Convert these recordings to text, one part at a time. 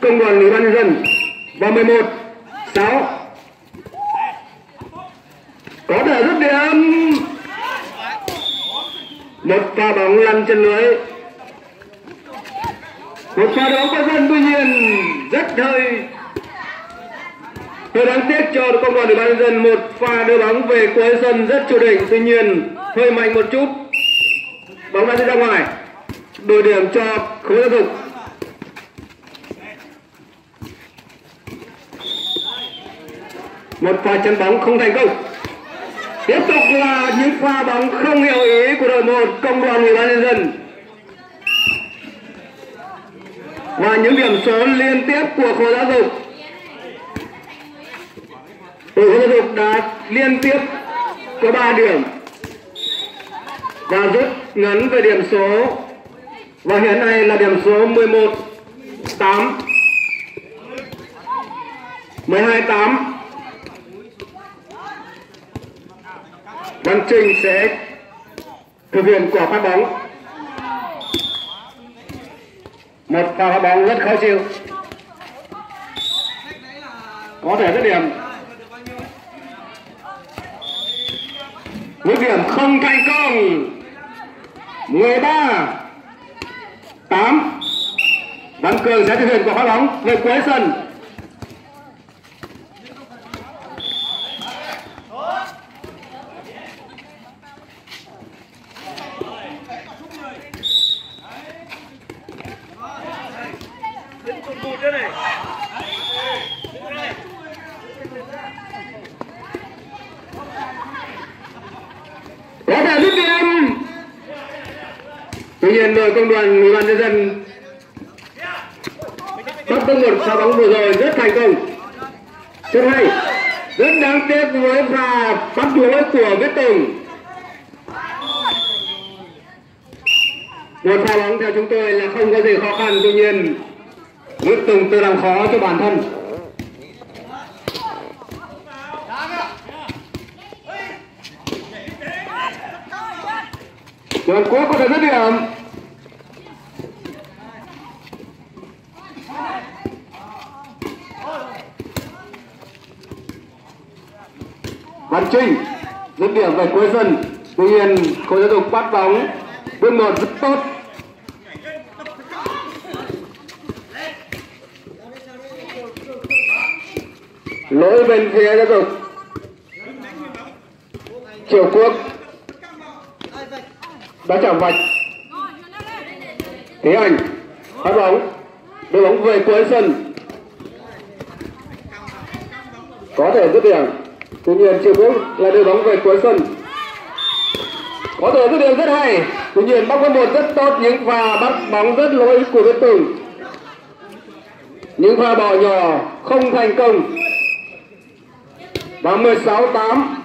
công đoàn ủy ban nhân dân. Và 11 6 có thể dứt điểm một pha bóng lăn chân lưới. Một pha bóng có dân tuy nhiên rất hơi hơi đáng tiếc cho công đoàn ủy ban nhân dân, một pha đưa bóng về cuối sân rất chủ định, tuy nhiên hơi mạnh một chút. Bóng đã đi ra ngoài. Đổi điểm cho khối giáo dục. Một pha chân bóng không thành công. Tiếp tục là những pha bóng không hiểu ý của đội một công đoàn ủy ban nhân dân. Và những điểm số liên tiếp của khối giáo dục. Đội khối giáo dục đã liên tiếp có 3 điểm và rút ngắn về điểm số. Và hiện nay là điểm số 11 8 12 8 Văn Trinh sẽ thực hiện quả phát bóng. Một pha phát bóng rất khó chịu. Có thể dứt điểm. Dứt điểm không thành công. 13 8 Văn Cường sẽ thực hiện quả phát bóng về cuối sân có thể dứt điểm tuy nhiên đội công đoàn ủy ban nhân dân bắt tung một pha bóng vừa rồi rất thành công. Rất hay, rất đáng tiếc với pha bắt lỗi của viết tùng. Một pha bóng theo chúng tôi là không có gì khó khăn, tuy nhiên viết tùng tự làm khó cho bản thân. Đoàn quốc có thể dứt điểm Văn Trinh dứt điểm về cuối sân. Tuy nhiên, khối giáo dục bắt bóng, bước một rất tốt. Lỗi bên phía giáo dục. Triều quốc. Đã chạm vạch. Thế anh phát bóng. Đưa bóng về cuối sân. Có thể dứt điểm tuy nhiên triệu quốc là đưa bóng về cuối sân. Có thể dứt điểm rất hay. Tuy nhiên bóng một rất tốt những pha bắt bóng rất lỗi của việt tùng. Những pha bỏ nhỏ không thành công. Và 16 8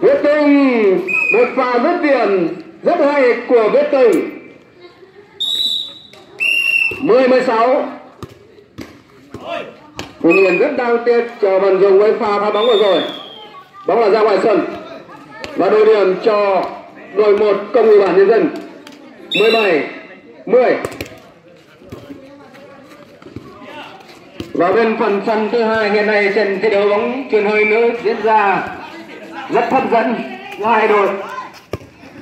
Viết Tùng và pha dứt rất hay của Viết Tùng 10 16 Tuy nhiên rất đang tiếc cho Văn Dung với pha phá bóng vừa rồi. Bóng là ra ngoài sân và đội điểm cho đội 1 công ủy bản nhân dân. 17 10 và bên phần sân thứ hai hiện nay trận thi đấu bóng truyền hơi nữ diễn ra rất hấp dẫn hai đội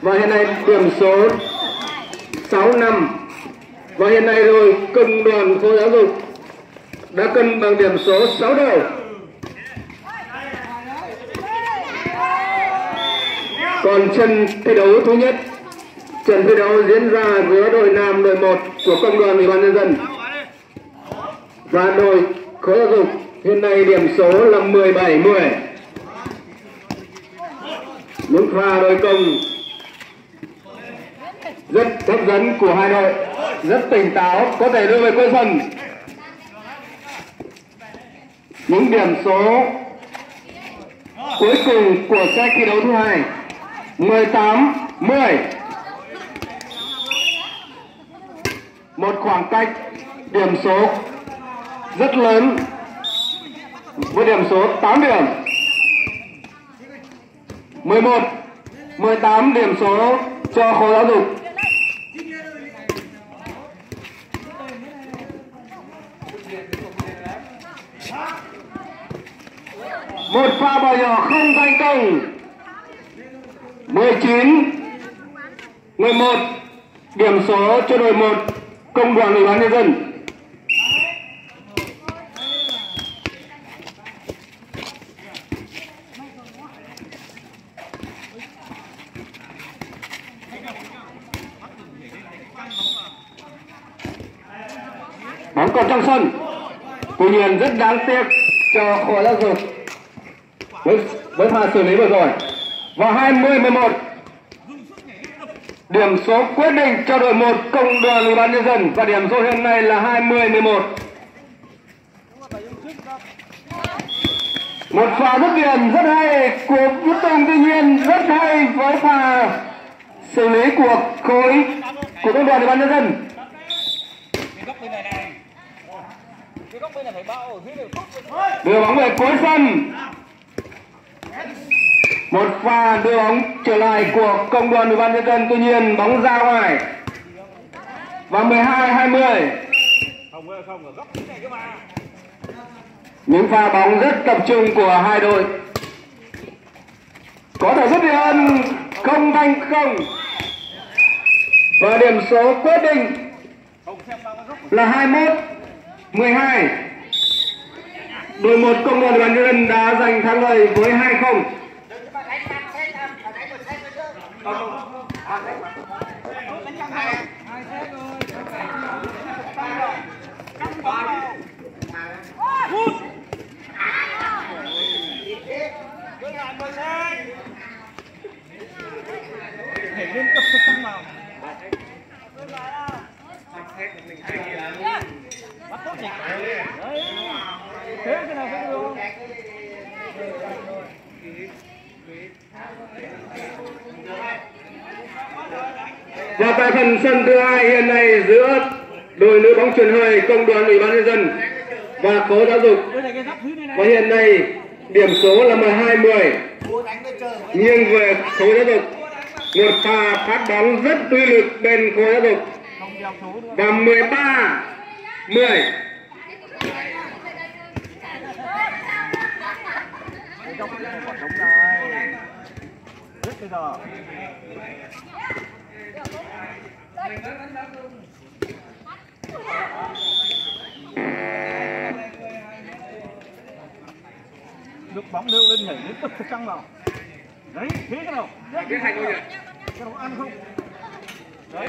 và hiện nay điểm số 6 năm. Và hiện nay rồi công đoàn khối giáo dục đã cân bằng điểm số 6 đầu. Còn trận thi đấu thứ nhất, trận thi đấu diễn ra giữa đội nam, đội 1 của công đoàn ủy ban nhân dân. Và đội khối giáo dục hiện nay điểm số là 17 10 những pha đối công rất hấp dẫn của Hà Nội rất tỉnh táo, có thể đưa về quê phần những điểm số cuối cùng của set thi đấu thứ hai. 18 10 một khoảng cách, điểm số rất lớn với điểm số 8 điểm. 11 18 điểm số cho khối giáo dục. Một pha bò nhỏ không thành công. 19 11 điểm số cho đội 1 công đoàn ủy ban nhân dân bóng còn trong sân tuy nhiên rất đáng tiếc cho khối giáo dục. Với với pha xử lý vừa rồi. Và 20 11 điểm số quyết định cho đội 1 công đoàn ủy ban nhân dân. Và điểm số hiện nay là 20 11 một. Pha rất điểm rất hay của Vũ Tùng tuy nhiên rất hay với pha xử lý của khối của công đoàn ủy ban nhân dân đưa bóng về cuối sân. Một pha đưa bóng trở lại của công đoàn ủy ban nhân dân. Tuy nhiên bóng ra ngoài. Và 12 20 những pha bóng rất tập trung của hai đội. Có thể rút điểm không thành công và điểm số quyết định là 21 12 đội một công đoàn đoàn nhân đã giành thắng lợi với 2 không. bỏ lỡ những video hấp dẫn bắt tốt thế nào được và tại phần sân thứ hai hiện nay giữa đội nữ bóng truyền hơi công đoàn ủy ban nhân dân và khối giáo dục. Và hiện nay điểm số là 12 10 nghiêng về khối giáo dục. Một pha phát bóng rất uy lực bên khối giáo dục và 13 10 Đấy, trong cái quả trống này rất bây giờ được bóng lưu lên nhảy liên tục thực căng vào. Đấy thế cái nào? Cái thành thôi nhỉ? Cái nào ăn không đấy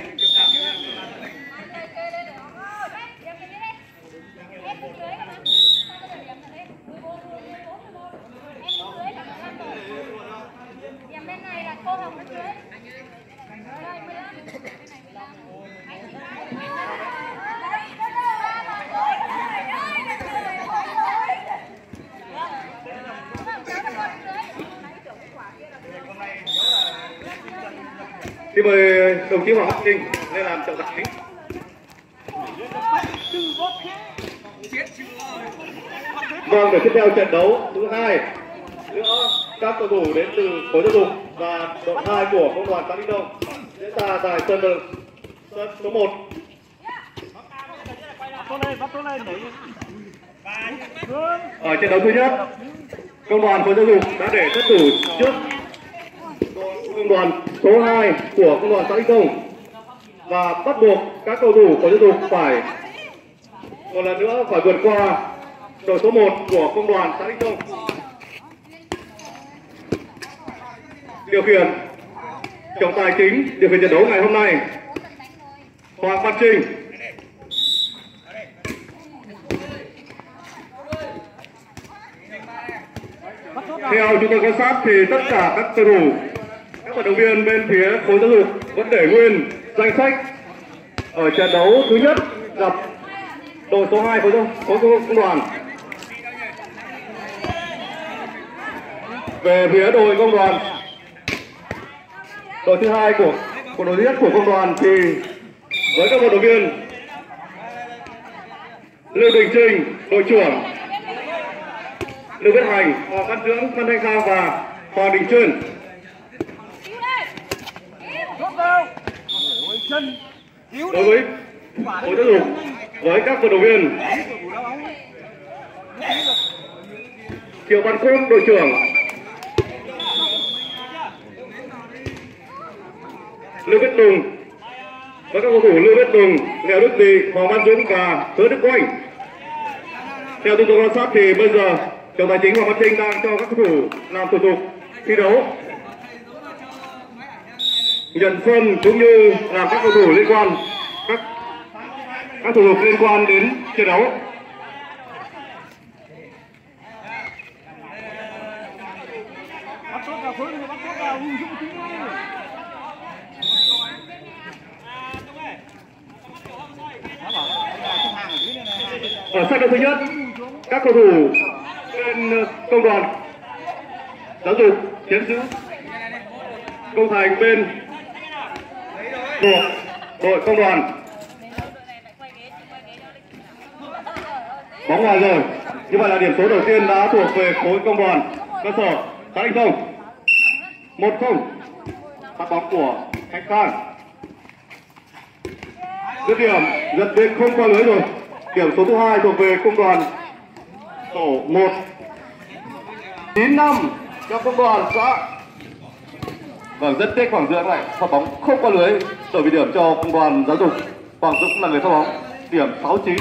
Điểm bên này là cô Hồng nó dưới. Đây, 15. Bên này 15. Xin mời đồng chí Hoàng Văn Trinh lên làm trọng tài. Vâng, để tiếp theo trận đấu thứ hai giữa các cầu thủ đến từ khối giáo dục và đội hai của công đoàn xã Linh Đông diễn ra tại sân đường sân số 1 ở trận đấu thứ nhất công đoàn khối giáo dục đã để thất thủ trước công đoàn số 2 của công đoàn xã Linh Đông và bắt buộc các cầu thủ của liên tục phải một lần nữa phải vượt qua đội số 1 của công đoàn xã Linh Đông điều khiển trọng tài chính điều khiển trận đấu ngày hôm nay. Hoàng Văn Trinh Theo chúng tôi quan sát thì tất cả các cầu thủ, vận động viên bên phía khối giáo dục vẫn để nguyên danh sách ở trận đấu thứ nhất gặp đội số 2 khối giáo khối công đoàn. về phía đội công đoàn, đội thứ hai của của đội thứ nhất của công đoàn thì với các vận động viên Lưu Đình Trinh đội trưởng, Lưu Viết Hành, Hoàng Văn Dưỡng, Phan Thanh Khang và Hoàng Đình Trơn Chốt vào. Ôi chân. Cứu đối với khối giáo dục với các vận động viên. Triệu Văn Quốc đội trưởng. Lưu Viết Tùng. Và các cầu thủ Lưu Viết Tùng, Lèo Đức Tị, Hoàng Văn Dũng và Hứa Đức Quang. Theo chúng tôi quan sát thì bây giờ Tổng tài chính Hoàng Văn Trinh đang cho các cầu thủ làm thủ tục thi đấu nhận phân cũng như là các cầu thủ liên quan, các các thủ tục liên quan đến trận đấu. Bắt khối bắt ở dưới set đấu thứ nhất, các cầu thủ bên ờ, công đoàn giáo dục, chiến giữ công thành bên của đội công đoàn. Bóng ngoài rồi. Như vậy là điểm số đầu tiên đã thuộc về khối công đoàn cơ sở xã Đình Thông. Một không. Phát bóng của Khánh Khang. Dứt điểm, giật đến không qua lưới rồi. Điểm số thứ hai thuộc về công đoàn tổ một. Chín năm cho công đoàn xã. Vâng rất tiếc khoảng dưỡng này phát bóng không qua lưới đổi về điểm cho công đoàn giáo dục. Hoàng dũng là người thao bóng. Điểm sáu chín.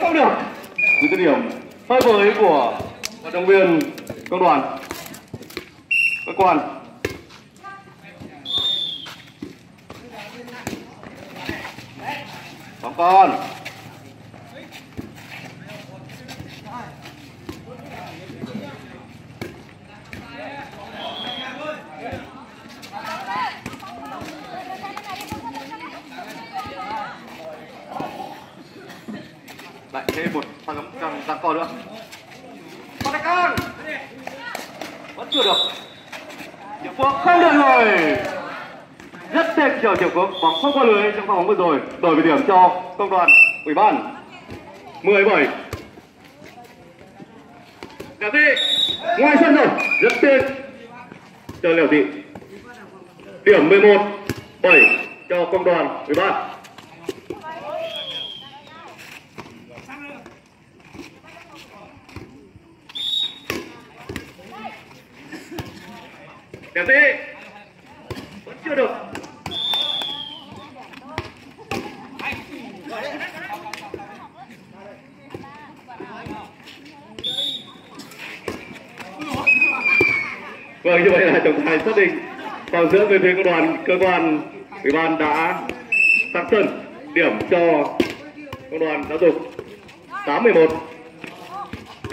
Không được những cái điểm hơi với của vận động viên công đoàn. Các quan. Bóng con. thế một thằng cấm càng càng co nữa con đại con! Vẫn chưa được. Triệu phước không được rồi rất thêm chờ triệu phước bóng không qua lưới trong pha bóng vừa rồi. Đổi về điểm cho công đoàn, ủy ban. 17 Lèo thị! Ngoài sân rồi. Rất tên chờ Lèo gì điểm 11 7 cho công đoàn 13 Vâng, như vậy là trọng tài xác định vào giữa bên phía công đoàn cơ quan ủy ban đã tăng sân điểm cho công đoàn giáo dục 81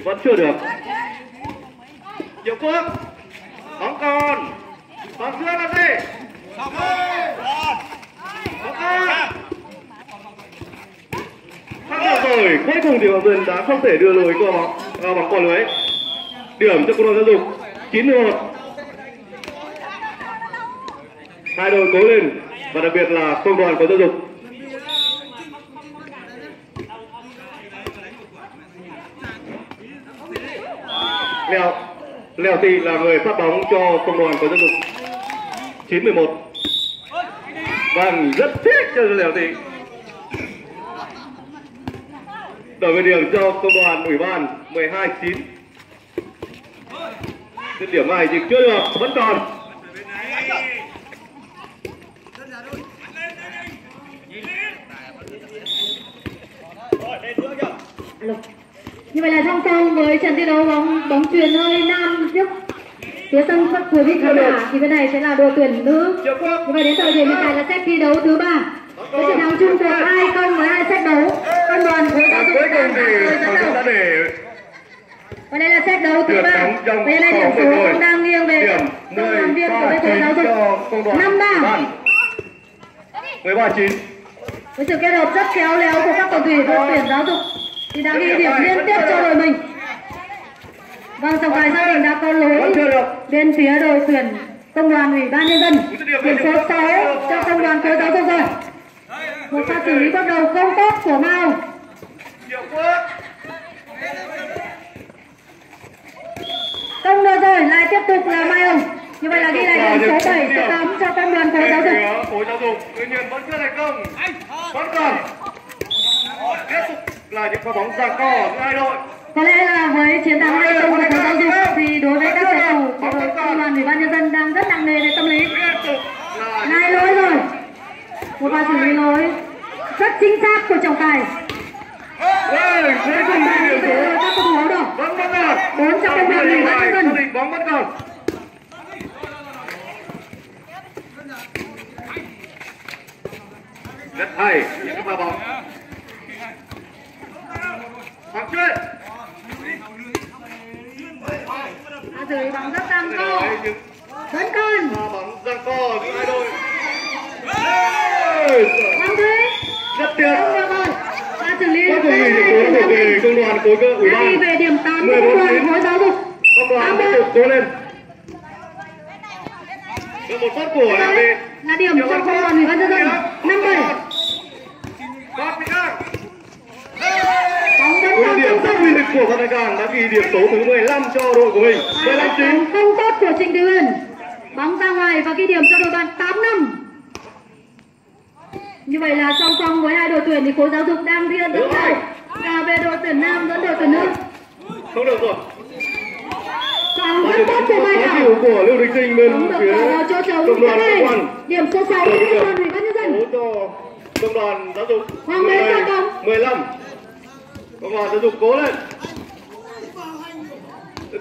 vẫn chưa được. Diệu Phước bóng còn. Bóng giữa là gì? Bóng con Phát được rồi, cuối cùng thì Hoàng Dân đã không thể đưa lùi qua bóng, qua bóng quả lưới. Điểm cho công đoàn giáo dục 91. Hai đội cố lên và đặc biệt là công đoàn có giáo dục. Lèo Lèo Tị là người phát bóng cho công đoàn có giáo dục 91. Vâng, rất thích cho Lèo Tị. đổi về điểm cho công đoàn ủy ban 12 9 Dứt điểm này thì chưa được vẫn còn Như vậy là song song với trận thi đấu bóng bóng chuyền hơi nam trước phía sân sân của vị khán giả thì bên này sẽ là đội tuyển nữ. Như vậy đến thời điểm hiện tại là set thi đấu thứ ba. Với chiến thắng chung cuộc hai không với hai set đấu. Quân đoàn khối giáo dục đã để Và đây là set đấu thứ ba. Đây là điểm số vừa cũng đang nghiêng về điểm công đoàn viên của 13 bên khối 9 giáo dục. Năm ba. ban 13 9 Với sự kết hợp rất khéo léo của các cầu thủ đội tuyển giáo dục thì đã ghi điểm liên tiếp cho đội mình. Vâng, trọng tài xác định đã có lỗi bên phía đội tuyển công đoàn ủy ban nhân dân. Điểm số 6 cho công đoàn khối giáo dục rồi. Một pha xử lý bắt đầu không tốt của Mao. Công được rồi lại tiếp tục là Mai Hồng. Như vậy là ghi lại điểm số 7 số 8 cho công đoàn khối giáo dục. Khối giáo dục. Tuy nhiên vẫn chưa thành công. Vẫn còn là những pha bóng giằng co giữa hai đội. Có lẽ là với chiến thắng không của khối giáo dục thì đối với các cầu thủ của đội công đoàn ủy ban nhân dân đang rất nặng nề về tâm lý. Hai lỗi rồi. Một pha xử lý lỗi rất chính xác của trọng tài. Bốn trong công đoàn ủy ban nhân dân. bóng vẫn còn rất hay những pha bóng Chuyên pha xử lý bóng rất căng co còn pha bóng giằng co giữa hai đội. Ôi, Hoàng Thúy rất tuyệt pha xử lý điểm về công đoàn khối cơ ủy đã đi ban. về điểm 8 Mười của bốn công đoàn chín. khối giáo dục. Công đoàn tiếp tục cố lên. Được một phát của là điểm cho công đoàn ủy ban nhân dân. năm bảy. Phát Mỹ bóng Với điểm rất tốt uy lực của Thanh Càng đã ghi điểm số thứ 15 cho đội của mình. Đây là chính. không tốt của Trịnh Thị Huyền bóng ra ngoài và ghi điểm cho đội bạn 8 năm như vậy là song song với hai đội tuyển thì khối giáo dục đang riêng dẫn đầu cả về đội tuyển nam lẫn đội tuyển nữ Không được rồi. Và rất tốt của Mai Thảo của Lưu Đình Sinh bên phía công đoàn điểm số 6 cho công đoàn ủy ban nhân dân Số cho công đoàn giáo dục Hoàng Mến phạt bóng. 15. Công đoàn giáo dục cố lên.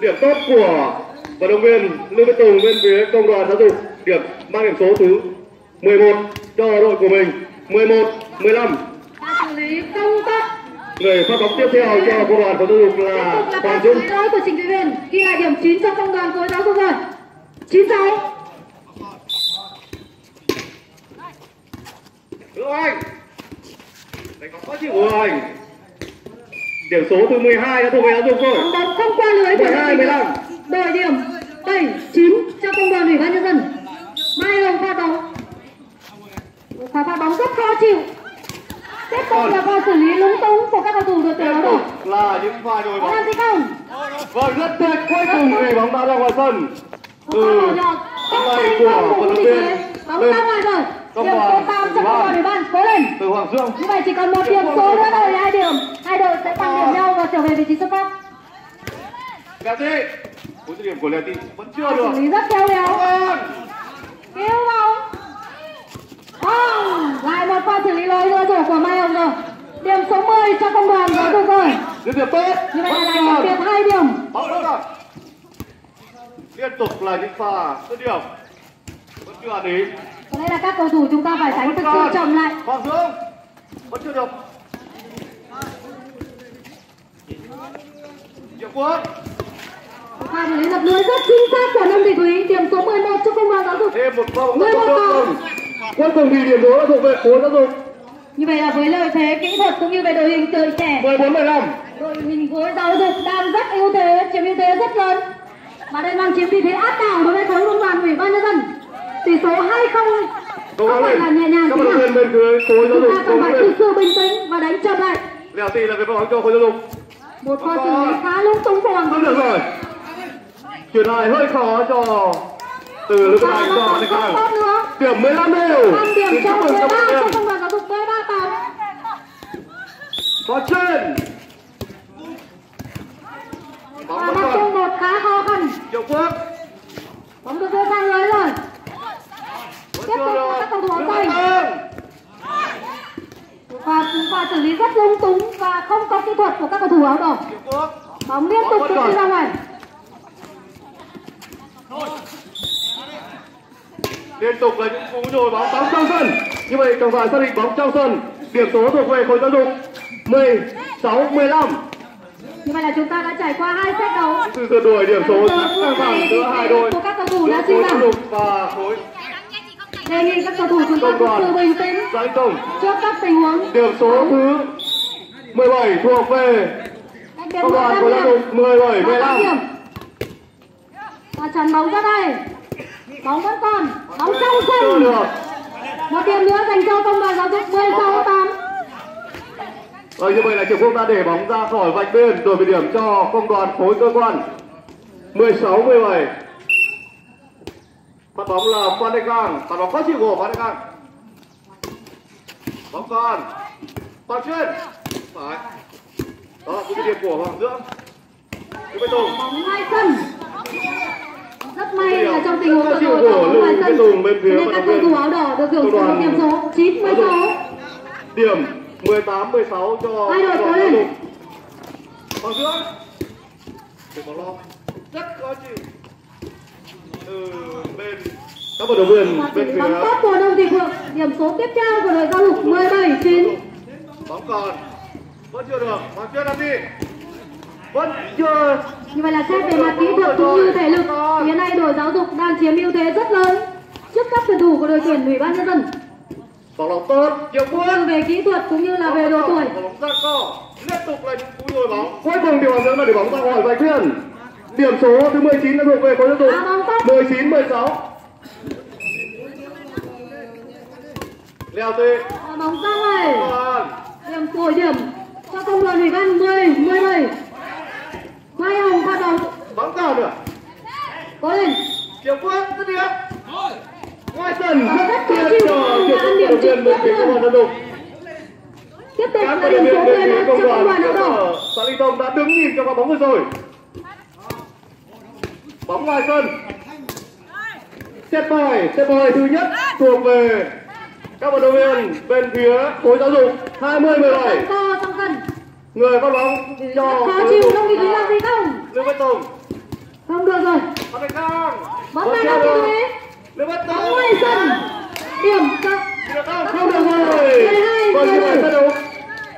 Điểm tốt của vận động viên Lưu Văn Tùng bên phía công đoàn giáo dục. Điểm mang điểm số thứ 11 cho đội của mình 11 15 và xử lý không tốt người phát bóng tiếp theo cho công đoàn giáo dục là Hoàng lý lỗi của Trịnh Thị Huyền ghi lại điểm 9 cho công đoàn khối giáo dục rồi. 96 Hữu Anh. Đánh bóng khó chịu của anh điểm số từ 12 đã thuộc về giáo dục rồi bóng bóng không qua lưới của 12, 15. đội điểm 7 9 cho công đoàn ủy ban nhân dân. Mai Hồng pha bóng. Pha pha bóng rất khó chịu. Tiếp tục là pha xử lý lúng túng của các cầu thủ đội tuyển áo đỏ. là những pha có bóng làm gì không vâng rất tuyệt. Cuối cùng thì bóng đã ra ngoài sân. Từ thành của vận động viên bóng ra ngoài rồi điểm số đoàn 8 cho ban. đoàn ủy ban cố lên. Từ Hoàng Dương như vậy chỉ còn một điểm số nữa thôi hai điểm. Hai đội sẽ tăng điểm nhau và trở về vị trí xuất phát. Thị cú dứt điểm của Thị vẫn chưa được. xử lý rất khéo léo. Cứu bóng. Vâng, lại một pha xử lý lỗi nữa rồi của Mai Hồng rồi. Điểm số 10 cho công đoàn giáo dục rồi dứt điểm tốt như vậy là còn. điểm hai điểm. Bóng liên tục là những pha dứt điểm. Vẫn chưa ý có lẽ là các cầu thủ chúng ta phải tránh thực sự chậm lại. Hoàng Dương vẫn chưa được. Diệu Quốc. Xử lý lập lưới rất chính xác của Lâm Thị Thúy. Điểm số 11 cho công đoàn giáo dục. Thêm một vòng Mười một vòng. cuối cùng thì điểm số đã thuộc về khối giáo dục. Như vậy là với lợi thế kỹ thuật cũng như về đội hình tuổi trẻ 14 15 đội hình khối giáo dục đang rất ưu thế chiếm ưu thế rất lớn. Và đây đang chiếm vị thế áp đảo đối với khối công đoàn ủy ban nhân dân tỷ số 2 không cố không phải là nhẹ nhàng các vận động viên bên phía khối giáo chúng dục ta cố cần gắng phải thực sự bình tĩnh và đánh chậm lại. Lèo tì là cái bóng cho khối giáo dục. Một pha xử lý khá lung tung của hoàng không được rồi. Chuyển lại hơi khó cho từ lực này cho không Khang. điểm 15 đều. Điểm cho chúc mừng các 13 vận cho công đoàn giáo dục 13 tám có trên. Bóng còn chung một khá khó khăn. Diệu Quốc bóng được đưa sang lưới rồi vẫn tiếp chưa tục được các cầu thủ áo Lương xanh Văn Hưng. và và xử lý rất lung túng và không có kỹ thuật của các cầu thủ áo đỏ. Bóng liên tục được đi ra ngoài. Liên tục là những cú nhồi bóng bóng trong sân như vậy trọng tài xác định bóng trong sân điểm số thuộc về khối giáo dục 16 15 như vậy là chúng ta đã trải qua hai set đấu. Sự sượt đuổi điểm số rất căng thẳng giữa hai đội của các cầu thủ đã giáo dục và khối đề nghị các cầu thủ chúng ta thực sự bình tĩnh. Trước các tình huống. Điểm số thứ 17 thuộc về công đoàn giáo điểm. dục 17 và 15 điểm. Và chắn bóng ra đây. Bóng vẫn còn. Bóng trong sân. Một điểm nữa dành cho công đoàn giáo dục 16 8 Rồi như vậy là Trường Quốc đã để bóng ra khỏi vạch biên đổi về điểm cho công đoàn khối cơ quan. 16 17 Phát bóng là Phan Đại Cang, phát bóng khó chịu của Phan Đại Cang. Bóng còn. Phan Chuyên. Phải. Đó là cái điểm của Hoàng Dưỡng. Cái tùng. bóng ngoài sân rất may là trong tình huống vừa rồi có bóng ngoài sân nên các cầu thủ áo đỏ được hưởng một điểm số 9 16 Điểm 18 16 cho Hai đội có lên. Hoàng Dưỡng. Để bóng lo. Rất khó chịu. Ừ, bên các vận động viên bên phía bóng tốt của Đông Thị Phượng điểm số tiếp theo của đội giáo dục 17 9 bóng còn vẫn chưa được hoàng chuyên làm gì. Vẫn chưa. Như vậy là xét về mặt kỹ thuật cũng như thể lực hiện nay đội giáo dục đang chiếm ưu thế rất lớn trước các tuyển thủ của đội tuyển ủy ban nhân dân. Bóng lọc tốt nhiều quân về kỹ thuật cũng như là về độ tuổi. bóng ra co liên tục là những cú nhồi bóng. Cuối cùng thì hoàng dưỡng đã để bóng ra ngoài vạch biên điểm số thứ 19 đã thuộc về khối giáo dục À, bóng tốt. 19 16 leo tê. Bóng ra ngoài. Điểm phổi điểm cho công đoàn ủy ban 10 17 Mai Hồng phát bóng bóng còn nữa có lên. Nhiều quân rất điểm ngoài sân Rất tuyệt chịu. cho Đã trường điểm vận động viên bên phía chính công dục tiếp tục là điểm số viên bên 11 phía cho công đoàn đoàn áo đỏ xã Ly Tông đã đứng nhìn cho quả bóng vừa rồi. Bóng ngoài sân. Set bài set bài thứ nhất thuộc về các vận động viên bên phía khối giáo dục 20 17 co trong sân. Người phát bóng cho khối chịu Thị dục Thúy làm gì không? Lương Văn Tùng. Không được rồi. Phan Thành Cang bóng ra Thị được. Thúy Lương Văn Tùng. Bóng ngoài sân. Điểm không không được rồi. 12, vâng như vậy 12. trận đấu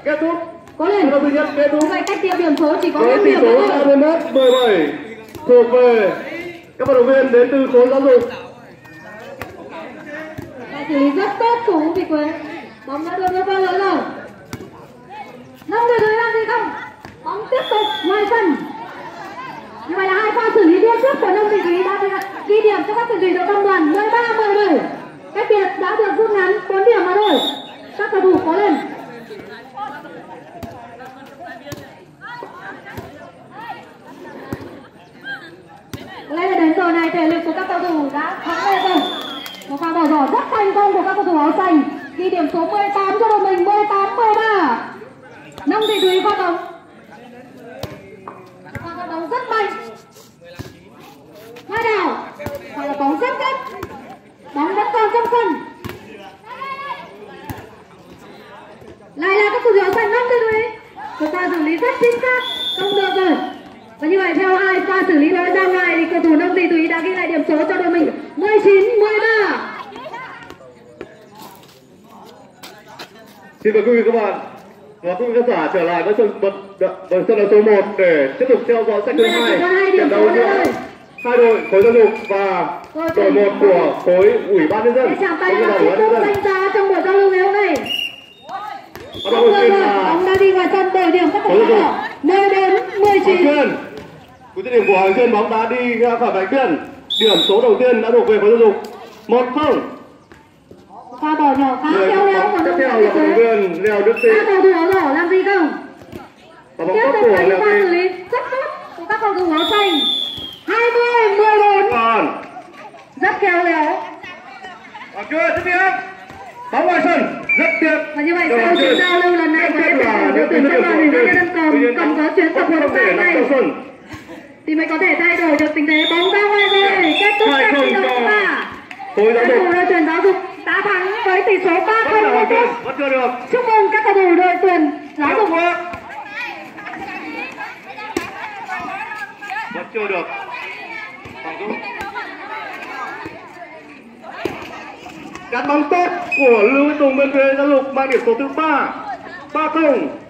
kết thúc. Có lên. Thứ nhất kết thúc. Vậy cách điểm điểm số chỉ có với 5 tỷ điểm số thôi. 21 17 thuộc về các vận động viên đến từ khối giáo dục xử lý rất tốt của Vũ Việt Quế bóng đã được đưa vào lưới rồi năm người đối làm gì không bóng tiếp tục ngoài sân như vậy là hai pha xử lý liên tiếp của nông thị thúy đã được ghi điểm cho các tuyển thủ đội công đoàn 13 17 cách biệt đã được rút ngắn 4 điểm mà thôi các cầu thủ có lên Có lẽ là đến giờ này thể lực của các cầu thủ đã thắng lên rồi một pha bỏ giỏ rất thành công của các cầu thủ áo xanh ghi điểm số 18 cho đội mình 18 13 năm thị thúy phát bóng và phát bóng rất mạnh hai đảo và là bóng rất cách bóng vẫn còn trong sân lại là các cầu thủ áo xanh năm thị thúy một pha xử lý rất chính xác không được rồi và như vậy theo hai pha xử lý lỗi ra ngoài thì cầu thủ nông thị thúy đã ghi lại điểm số cho đội mình 19 13 Xin mời quý vị các bạn và quý vị khán giả trở lại với sân bật với sân đấu số 1 để tiếp tục theo dõi sách thứ hai trận đấu giữa hai đội khối giáo dục và đội một của khối ủy ban nhân dân. Chạm tay là ủy ban nhân dân. đánh giá trong buổi giao lưu ngày hôm nay đầu tiên là bóng đã đi ngoài sân đổi điểm các thủ đỏ nơi đến Hoàng 19 Chuyên cú dứt điểm của Hoàng Chuyên bóng đã đi ra khỏi vạch biên điểm số đầu tiên đã thuộc về khối giáo dục một không. Pha bỏ nhỏ khá khéo léo của tiếp theo là thúy viên Leo Đức Tị các cầu thủ đỏ làm gì không? Và bóng tục của Leo pha Tị lý rất tốt của các cầu thủ áo xanh. 20 14 còn rất khéo léo. Hoàng Chuyên tiếp tiếp bóng ngoài sân rất tiếc. Và như vậy sau chuyến giao lưu lần này của các là đội tuyển công đoàn ủy ban nhân cần cần có chuyến tập huấn nắm này thì mới có thể thay đổi được tình thế. Bóng ra ngoài rồi kết thúc trận thi đấu ba khối giáo cầu dục thủ đội tuyển giáo dục đã thắng với tỷ số 3 vẫn là Hoàng Chuyên không chưa được. Chúc mừng các cầu thủ đội tuyển giáo Tiếp dục. vẫn chưa được Hoàng Dũng cán bóng tốt của Lưu Văn Tùng bên phía giáo dục mang điểm số thứ ba ba không